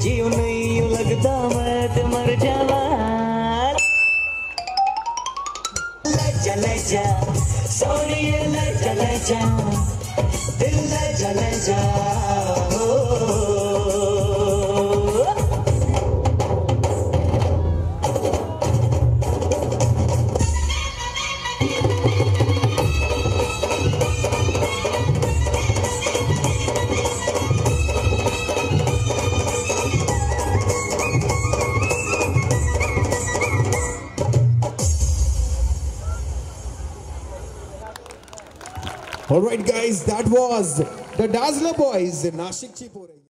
जीव नहीं यू लगता, मैं तो मर जावा। लजा जा सोनिए लजा लजा दिल लजा लजा right, guys, that was the Dazzler Boys, in Nashik Chipore.